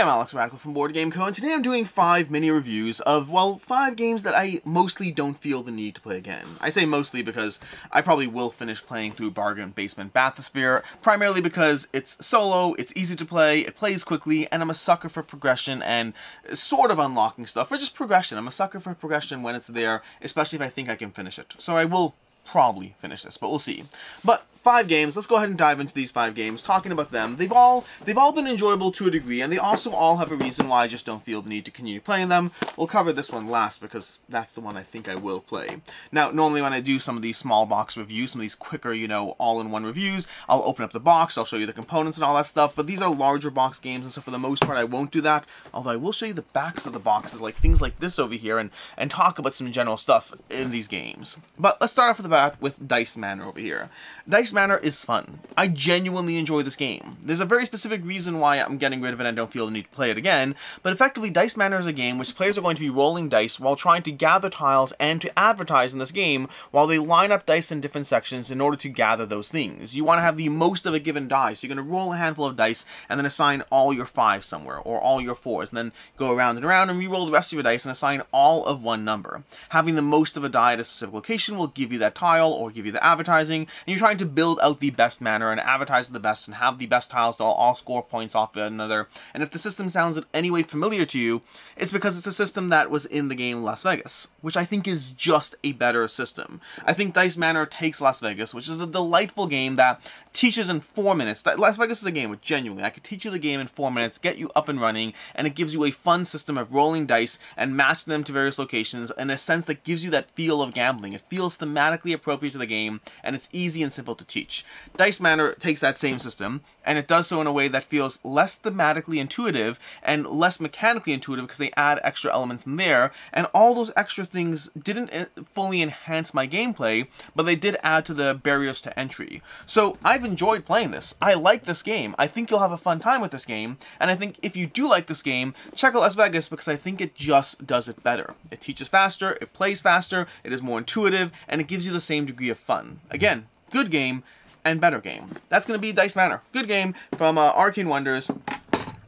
I'm Alex Radical from Board Game Co. and today I'm doing five mini reviews of, well, five games that I mostly don't feel the need to play again. I say mostly because I probably will finish playing through Bargain Basement Bathysphere, primarily because it's solo, it's easy to play, it plays quickly, and I'm a sucker for progression and sort of unlocking stuff, or just progression. I'm a sucker for progression when it's there, especially if I think I can finish it. So I will probably finish this, but we'll see. But five games. Let's go ahead and dive into these five games, talking about them. They've all they've all been enjoyable to a degree, and they also all have a reason why I just don't feel the need to continue playing them. We'll cover this one last because that's the one I think I will play. Now, normally when I do some of these small box reviews, some of these quicker, you know, all-in-one reviews, I'll open up the box, I'll show you the components and all that stuff, but these are larger box games, and so for the most part I won't do that, although I will show you the backs of the boxes, like things like this over here, and, and talk about some general stuff in these games. But let's start off with the with Dice Manor over here. Dice Manor is fun. I genuinely enjoy this game. There's a very specific reason why I'm getting rid of it and don't feel the need to play it again, but effectively Dice Manor is a game which players are going to be rolling dice while trying to gather tiles and to advertise in this game while they line up dice in different sections in order to gather those things. You want to have the most of a given die, so you're going to roll a handful of dice and then assign all your fives somewhere, or all your fours, and then go around and around and re-roll the rest of your dice and assign all of one number. Having the most of a die at a specific location will give you that tile or give you the advertising, and you're trying to build out the best manor and advertise the best and have the best tiles to all, all score points off of another. And if the system sounds in any way familiar to you, it's because it's a system that was in the game Las Vegas, which I think is just a better system. I think Dice Manor takes Las Vegas, which is a delightful game that teaches in four minutes. Las Vegas is a game with genuinely, I could teach you the game in four minutes, get you up and running, and it gives you a fun system of rolling dice and matching them to various locations in a sense that gives you that feel of gambling. It feels thematically appropriate to the game, and it's easy and simple to teach. Dice Manor takes that same system, and it does so in a way that feels less thematically intuitive and less mechanically intuitive because they add extra elements in there, and all those extra things didn't eh, fully enhance my gameplay, but they did add to the barriers to entry. So I've enjoyed playing this. I like this game. I think you'll have a fun time with this game, and I think if you do like this game, check out Las Vegas because I think it just does it better. It teaches faster, it plays faster, it is more intuitive, and it gives you the same degree of fun. Again, good game, and better game. That's going to be Dice Manor. Good game from uh, Arcane Wonders.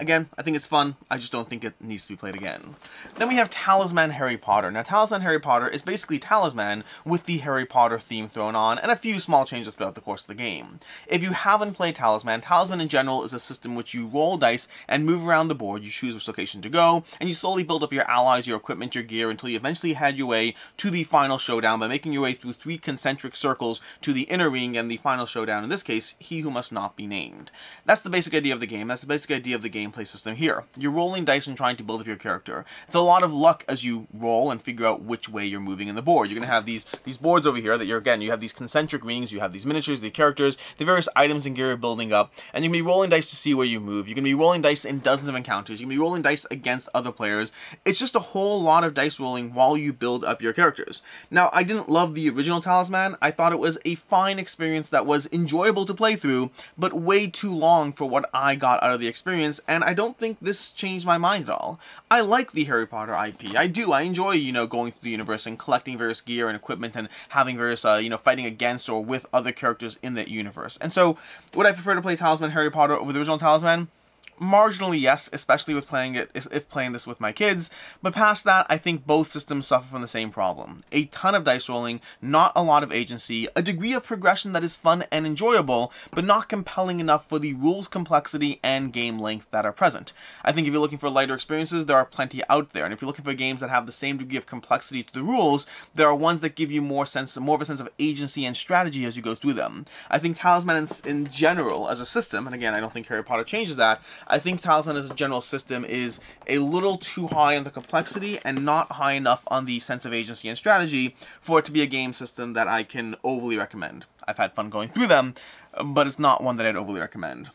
Again, I think it's fun. I just don't think it needs to be played again. Then we have Talisman Harry Potter. Now, Talisman Harry Potter is basically Talisman with the Harry Potter theme thrown on and a few small changes throughout the course of the game. If you haven't played Talisman, Talisman in general is a system which you roll dice and move around the board. You choose which location to go, and you slowly build up your allies, your equipment, your gear until you eventually head your way to the final showdown by making your way through three concentric circles to the inner ring and the final showdown. In this case, he who must not be named. That's the basic idea of the game. That's the basic idea of the game gameplay system here. You're rolling dice and trying to build up your character. It's a lot of luck as you roll and figure out which way you're moving in the board. You're going to have these these boards over here that you're, again, you have these concentric rings, you have these miniatures, the characters, the various items and gear you're building up, and you're going to be rolling dice to see where you move. You're going to be rolling dice in dozens of encounters. You're going to be rolling dice against other players. It's just a whole lot of dice rolling while you build up your characters. Now, I didn't love the original Talisman. I thought it was a fine experience that was enjoyable to play through, but way too long for what I got out of the experience, and I don't think this changed my mind at all. I like the Harry Potter IP. I do. I enjoy, you know, going through the universe and collecting various gear and equipment and having various, uh, you know, fighting against or with other characters in that universe. And so, would I prefer to play Talisman Harry Potter over the original Talisman? Marginally yes, especially with playing it if playing this with my kids, but past that, I think both systems suffer from the same problem. A ton of dice rolling, not a lot of agency, a degree of progression that is fun and enjoyable, but not compelling enough for the rules complexity and game length that are present. I think if you're looking for lighter experiences, there are plenty out there, and if you're looking for games that have the same degree of complexity to the rules, there are ones that give you more sense, more of a sense of agency and strategy as you go through them. I think Talisman in, in general, as a system, and again, I don't think Harry Potter changes that, I think Talisman as a general system is a little too high on the complexity and not high enough on the sense of agency and strategy for it to be a game system that I can overly recommend. I've had fun going through them, but it's not one that I'd overly recommend.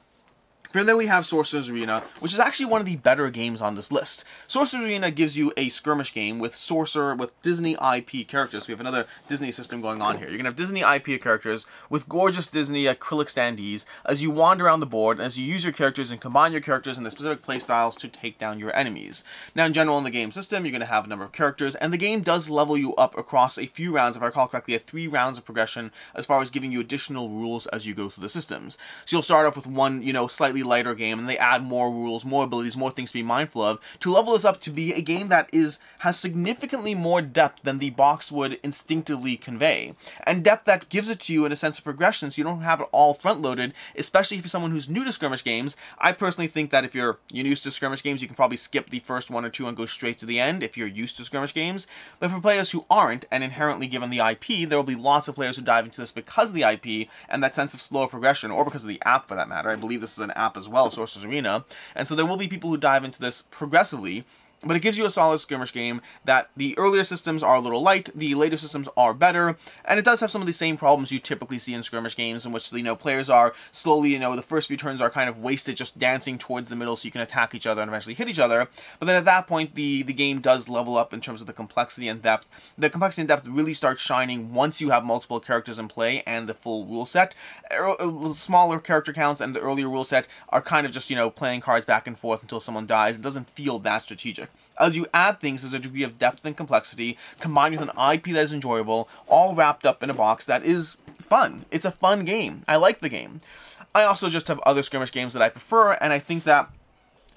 From there we have Sorcerer's Arena, which is actually one of the better games on this list. Sorcerer's Arena gives you a skirmish game with Sorcerer, with Disney IP characters. We have another Disney system going on here. You're going to have Disney IP characters with gorgeous Disney acrylic standees as you wander around the board and as you use your characters and combine your characters in the specific playstyles to take down your enemies. Now, in general, in the game system, you're going to have a number of characters, and the game does level you up across a few rounds, if I recall correctly, a three rounds of progression as far as giving you additional rules as you go through the systems. So you'll start off with one, you know, slightly lighter game and they add more rules, more abilities, more things to be mindful of to level this up to be a game that is has significantly more depth than the box would instinctively convey. And depth that gives it to you in a sense of progression so you don't have it all front loaded, especially if you're someone who's new to skirmish games. I personally think that if you're, you're used to skirmish games, you can probably skip the first one or two and go straight to the end if you're used to skirmish games. But for players who aren't, and inherently given the IP, there will be lots of players who dive into this because of the IP and that sense of slower progression, or because of the app for that matter. I believe this is an app as well, Sorcerer's Arena. And so there will be people who dive into this progressively but it gives you a solid skirmish game that the earlier systems are a little light, the later systems are better, and it does have some of the same problems you typically see in skirmish games in which, you know, players are slowly, you know, the first few turns are kind of wasted just dancing towards the middle so you can attack each other and eventually hit each other. But then at that point, the, the game does level up in terms of the complexity and depth. The complexity and depth really starts shining once you have multiple characters in play and the full rule set. Uh, smaller character counts and the earlier rule set are kind of just, you know, playing cards back and forth until someone dies. It doesn't feel that strategic. As you add things, there's a degree of depth and complexity combined with an IP that is enjoyable, all wrapped up in a box that is fun. It's a fun game. I like the game. I also just have other skirmish games that I prefer, and I think that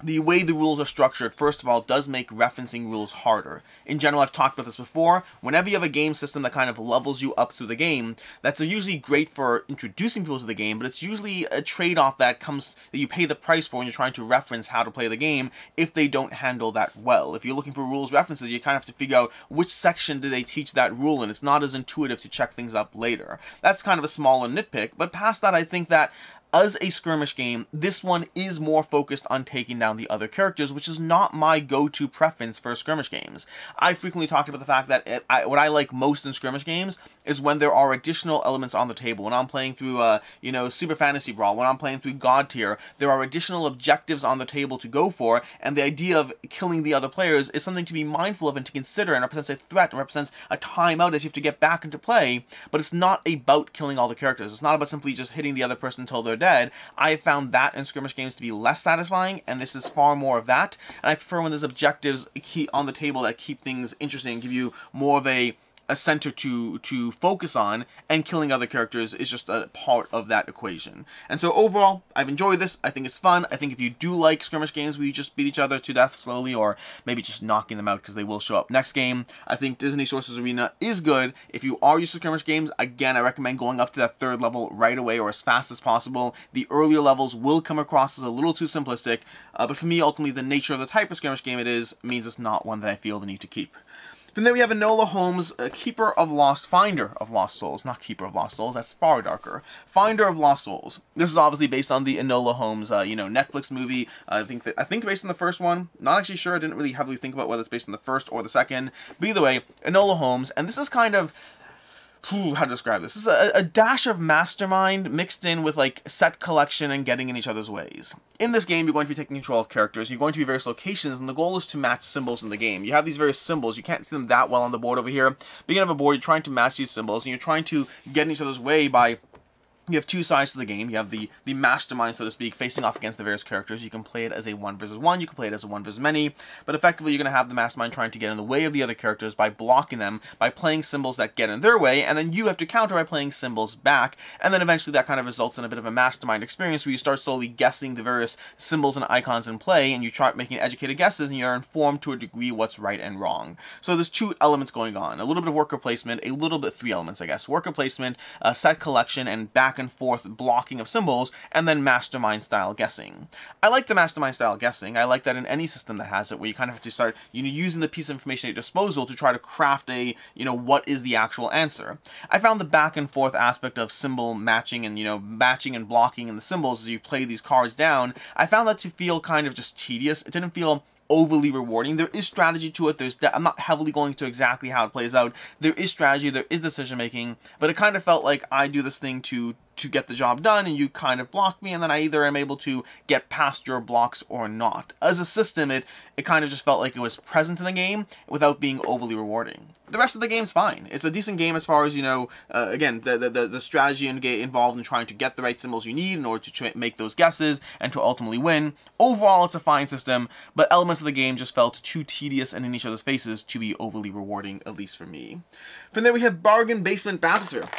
the way the rules are structured, first of all, does make referencing rules harder. In general, I've talked about this before, whenever you have a game system that kind of levels you up through the game, that's usually great for introducing people to the game, but it's usually a trade-off that comes, that you pay the price for when you're trying to reference how to play the game if they don't handle that well. If you're looking for rules references, you kind of have to figure out which section do they teach that rule in. It's not as intuitive to check things up later. That's kind of a smaller nitpick, but past that, I think that as a skirmish game, this one is more focused on taking down the other characters, which is not my go-to preference for skirmish games. I frequently talked about the fact that it, I, what I like most in skirmish games is when there are additional elements on the table. When I'm playing through, uh, you know, Super Fantasy Brawl, when I'm playing through Godtear, there are additional objectives on the table to go for, and the idea of killing the other players is something to be mindful of and to consider, and represents a threat, and represents a timeout as you have to get back into play, but it's not about killing all the characters. It's not about simply just hitting the other person until they're dead. I found that in skirmish games to be less satisfying, and this is far more of that, and I prefer when there's objectives on the table that keep things interesting, and give you more of a a center to to focus on, and killing other characters is just a part of that equation. And so overall, I've enjoyed this. I think it's fun. I think if you do like skirmish games where you just beat each other to death slowly, or maybe just knocking them out because they will show up next game, I think Disney Sorcerer's Arena is good. If you are used to skirmish games, again, I recommend going up to that third level right away or as fast as possible. The earlier levels will come across as a little too simplistic, uh, but for me, ultimately, the nature of the type of skirmish game it is means it's not one that I feel the need to keep. Then there we have Enola Holmes, a Keeper of Lost, Finder of Lost Souls. Not Keeper of Lost Souls, that's far darker. Finder of Lost Souls. This is obviously based on the Enola Holmes, uh, you know, Netflix movie. Uh, I think that, I think based on the first one. Not actually sure. I didn't really heavily think about whether it's based on the first or the second. But either way, Enola Holmes, and this is kind of how to describe this. This is a, a, dash of mastermind mixed in with like set collection and getting in each other's ways. In this game, you're going to be taking control of characters, you're going to be various locations, and the goal is to match symbols in the game. You have these various symbols, you can't see them that well on the board over here. Beginning of a board, you're trying to match these symbols, and you're trying to get in each other's way by you have two sides to the game. You have the, the mastermind, so to speak, facing off against the various characters. You can play it as a one versus one, you can play it as a one versus many, but effectively you're going to have the mastermind trying to get in the way of the other characters by blocking them, by playing symbols that get in their way, and then you have to counter by playing symbols back, and then eventually that kind of results in a bit of a mastermind experience where you start slowly guessing the various symbols and icons in play, and you try making educated guesses, and you're informed to a degree what's right and wrong. So there's two elements going on, a little bit of worker placement, a little bit, three elements I guess, worker placement, uh, set collection, and back and forth blocking of symbols, and then mastermind style guessing. I like the mastermind style guessing. I like that in any system that has it, where you kind of have to start you know, using the piece of information at your disposal to try to craft a, you know, what is the actual answer. I found the back and forth aspect of symbol matching and, you know, matching and blocking in the symbols as you play these cards down, I found that to feel kind of just tedious. It didn't feel overly rewarding. There is strategy to it. There's I'm not heavily going to exactly how it plays out. There is strategy, there is decision making, but it kind of felt like I do this thing to to get the job done and you kind of block me and then I either am able to get past your blocks or not. As a system, it, it kind of just felt like it was present in the game without being overly rewarding. The rest of the game's fine. It's a decent game as far as, you know, uh, again, the, the, the strategy and get involved in trying to get the right symbols you need in order to make those guesses and to ultimately win. Overall, it's a fine system, but elements of the game just felt too tedious and in each other's faces to be overly rewarding, at least for me. From there we have Bargain Basement Bathysphere.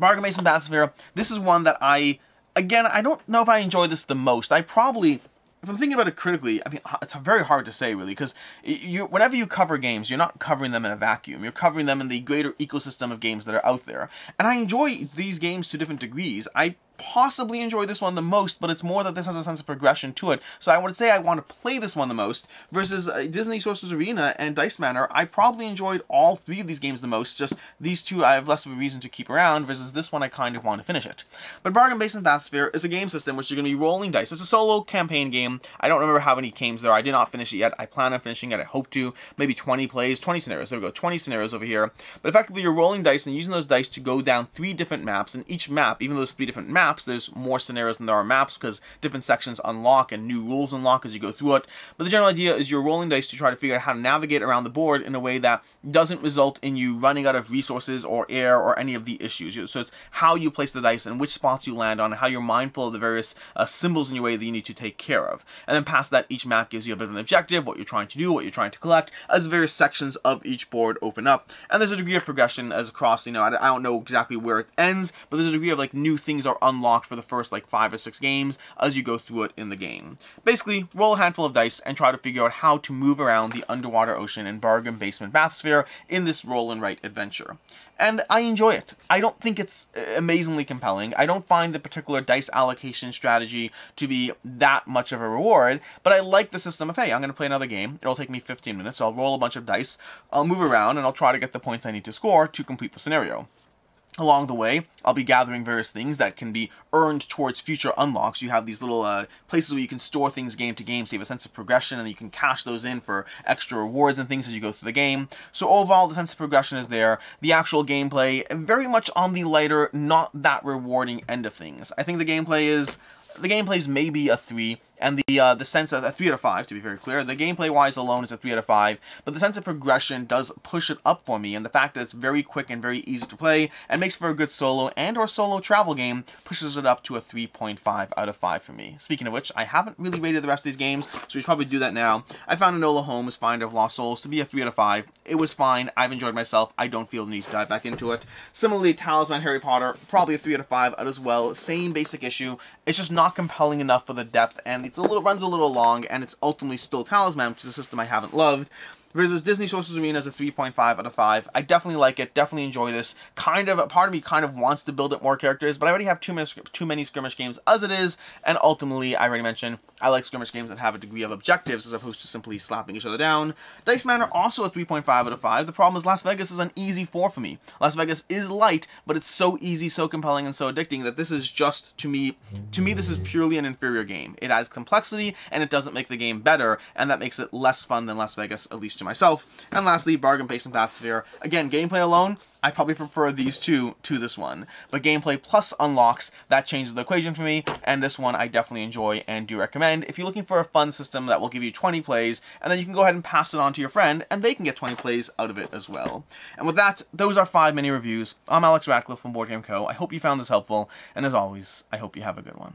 Bargain Basement Bathysphere, this is one that I again, I don't know if I enjoy this the most. I probably if I'm thinking about it critically, I mean, it's very hard to say really, because you, whenever you cover games, you're not covering them in a vacuum. You're covering them in the greater ecosystem of games that are out there. And I enjoy these games to different degrees. I possibly enjoy this one the most, but it's more that this has a sense of progression to it. So I would say I want to play this one the most, versus uh, Disney Sorcerer's Arena and Dice Manor, I probably enjoyed all three of these games the most, just these two I have less of a reason to keep around, versus this one I kind of want to finish it. But Bargain Basement Bathysphere is a game system which you're going to be rolling dice. It's a solo campaign game. I don't remember how many games there are. I did not finish it yet. I plan on finishing it. I hope to. Maybe 20 plays, 20 scenarios. There we go, 20 scenarios over here. But effectively, you're rolling dice and using those dice to go down three different maps, and each map, even there's three different maps, there's more scenarios than there are maps because different sections unlock and new rules unlock as you go through it. But the general idea is you're rolling dice to try to figure out how to navigate around the board in a way that doesn't result in you running out of resources or air or any of the issues. So it's how you place the dice and which spots you land on and how you're mindful of the various uh, symbols in your way that you need to take care of. And then past that, each map gives you a bit of an objective, what you're trying to do, what you're trying to collect, as various sections of each board open up. And there's a degree of progression as across, you know, I, I don't know exactly where it ends, but there's a degree of like new things are unlocked for the first like five or six games as you go through it in the game. Basically, roll a handful of dice and try to figure out how to move around the underwater ocean and bargain basement bathysphere in this roll and write adventure. And I enjoy it. I don't think it's uh, amazingly compelling. I don't find the particular dice allocation strategy to be that much of a reward, but I like the system of, hey, I'm going to play another game. It'll take me 15 minutes. So I'll roll a bunch of dice, I'll move around, and I'll try to get the points I need to score to complete the scenario. Along the way, I'll be gathering various things that can be earned towards future unlocks. You have these little uh, places where you can store things game to game, so you have a sense of progression, and you can cash those in for extra rewards and things as you go through the game. So overall, the sense of progression is there. The actual gameplay, very much on the lighter, not that rewarding end of things. I think the gameplay is... The gameplay is maybe a 3, and the uh, the sense of a 3 out of 5, to be very clear. The gameplay-wise alone is a 3 out of 5, but the sense of progression does push it up for me, and the fact that it's very quick and very easy to play, and makes for a good solo and or solo travel game, pushes it up to a 3.5 out of 5 for me. Speaking of which, I haven't really rated the rest of these games, so we should probably do that now. I found Enola Holmes, Finder of Lost Souls, to be a 3 out of 5. It was fine, I've enjoyed myself, I don't feel the need to dive back into it. Similarly, Talisman Harry Potter, probably a 3 out of 5 out as well. Same basic issue, it's just not compelling enough for the depth, and it's a little runs a little long, and it's ultimately still Talisman, which is a system I haven't loved. Versus Disney Sorcerer's Arena is a 3.5 out of 5. I definitely like it, definitely enjoy this. Kind of, a part of me kind of wants to build up more characters, but I already have too many, too many skirmish games as it is, and ultimately, I already mentioned, I like skirmish games that have a degree of objectives as opposed to simply slapping each other down. Dice Manor also a 3.5 out of 5. The problem is Las Vegas is an easy 4 for me. Las Vegas is light, but it's so easy, so compelling, and so addicting that this is just, to me, to me this is purely an inferior game. It adds complexity, and it doesn't make the game better, and that makes it less fun than Las Vegas, at least to myself. And lastly, Bargain Basement Bathysphere. Again, gameplay alone, I probably prefer these two to this one. But gameplay plus unlocks, that changes the equation for me, and this one I definitely enjoy and do recommend. If you're looking for a fun system that will give you 20 plays, and then you can go ahead and pass it on to your friend, and they can get 20 plays out of it as well. And with that, those are five mini reviews. I'm Alex Ratcliffe from Board Game Co. I hope you found this helpful, and as always, I hope you have a good one.